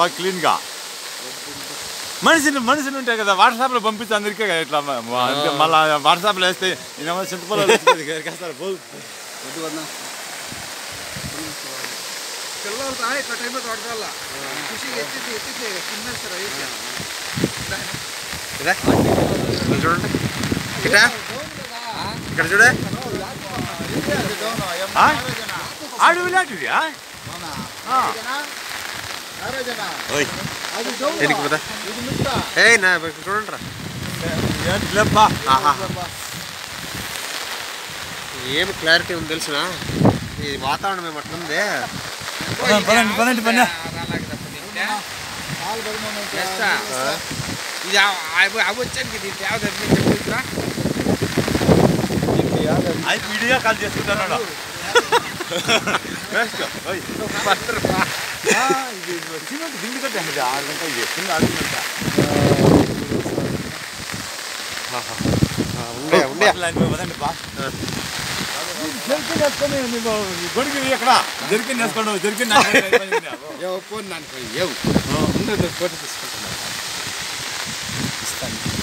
బాగా క్లీన్గా మనిషిని మనిషిని ఉంటాయి కదా వాట్సాప్లో పంపిస్తే అందరికీ ఇట్లా మళ్ళీ వాట్సాప్లో వేస్తే నేను చింతపల్లి చూడండి ఇక్కడ చూడ ఆడు ఆరే జన ఐదికి పోతా ఏయ్ నా వస్తు చూడొనరా ఏట్లప్ప ఆహా ఏమ క్లారిటీ ఉందో తెలుసనా ఈ వాతావరణమే మొత్తం ఉంది పనే పనే పనే ఆల్ బర్మేంటా ఇది ఆవ ఆవ చెర్కిది యావ చెర్కిది కదా ఈ యాది ఆ మీడియా కాల్ చేస్తుందన్నాడు నెక్స్ట్ వయ్ ఫాస్టర్ బా కిందది దింగి కట్టేది ఆర్గనైజేషన్ ఆర్గనైజర్ హా హా అండి అండి లైన్ లో కూడా అంటే బా ఇక్కడ చెల్కినస్తనే ని బొడిగి ఏకడ జర్కిని చేస్తాడో జర్కిని నా ఎప్పుడో ఏ పోని నానో ఏవు అండి దె ఫోటో తీస్తా